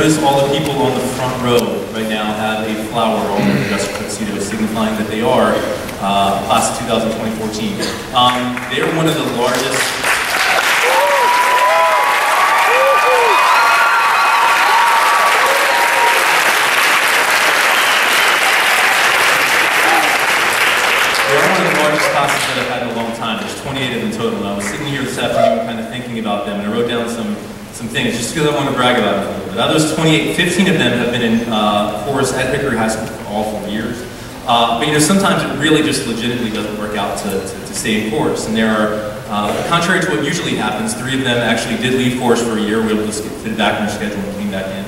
notice all the people on the front row right now have a flower on their dress tuxedo, signifying that they are uh, class 2014. Um, they are one of the largest some, things just because I want to brag about them a little bit. Out of those 28, 15 of them have been in uh, chorus at Hickory High School for all four years. Uh, but you know, sometimes it really just legitimately doesn't work out to, to, to stay in chorus. And there are, uh, contrary to what usually happens, three of them actually did leave chorus for a year. We were able to fit back in their schedule and clean back in.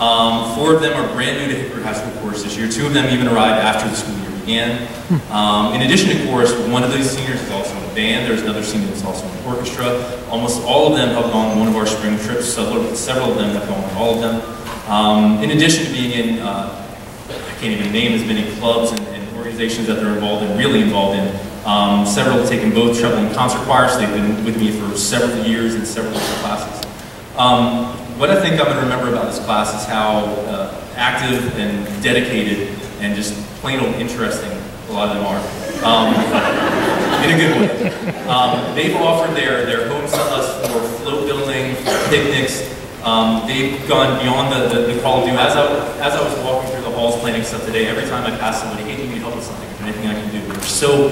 Um, four of them are brand new to Hickory High School chorus this year. Two of them even arrived after the school year began. Um, in addition to chorus, one of these seniors is also in the band. There's another senior that's also in orchestra. Almost all of them have gone on one of our spring trips. Several, several of them have gone on all of them. Um, in addition to being in, uh, I can't even name as many clubs and, and, organizations that they're involved in, really involved in. Um, several have taken both treble and concert choirs. So they've been with me for several years in several different classes. Um, what I think I'm going to remember about this class is how uh, active and dedicated and just plain old interesting a lot of them are. Um, in a good way. Um, they've offered their, their homes to us for float building, for picnics. Um, they've gone beyond the, the, the call of duty. As I, as I was walking through the halls planning stuff today, every time I pass somebody, hey, do you help with something? Is there anything I can do? They're so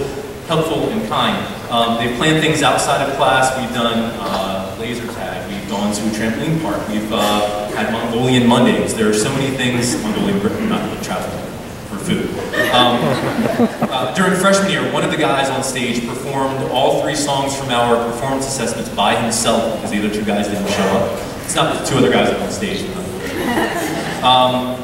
helpful and kind. Um, they've planned things outside of class. We've done uh, laser tag. We've gone to a trampoline park. We've uh, had Mongolian Mondays. There are so many things, Mongolian, not travel, food. Um, uh, during freshman year, one of the guys on stage performed all three songs from our performance assessments by himself because the other two guys didn't show up. It's not the two other guys on stage. Um,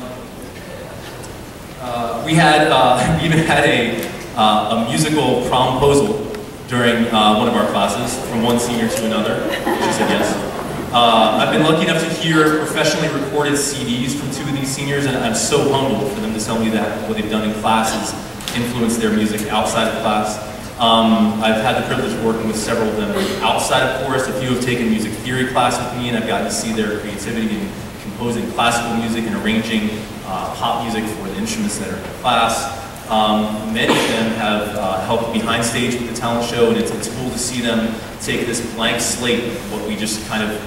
uh, we had, uh, even had a, uh, a musical promposal during uh, one of our classes from one senior to another. She said yes. Uh, I've been lucky enough to hear professionally recorded CDs from two of these seniors, and I'm so humbled for them to tell me that what they've done in classes influenced their music outside of class. Um, I've had the privilege of working with several of them outside of chorus. A few have taken music theory class with me, and I've gotten to see their creativity in composing classical music and arranging uh, pop music for the instruments that are in class. Um, many of them have uh, helped behind stage with the talent show, and it's, it's cool to see them take this blank slate, what we just kind of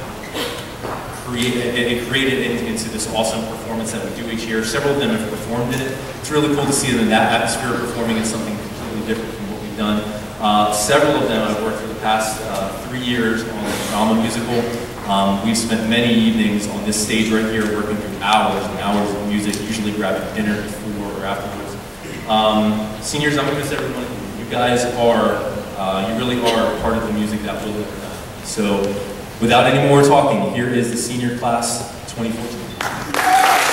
created, it, created it into this awesome performance that we do each year. Several of them have performed in it. It's really cool to see them in that atmosphere performing in something completely different from what we've done. Uh, several of them I've worked for the past uh, three years on the drama musical. Um, we've spent many evenings on this stage right here working through hours and hours of music, usually grabbing dinner before or afterwards. Um, seniors, I'm going to miss everyone. You guys are, uh, you really are part of the music that will live So without any more talking, here is the senior class 2014.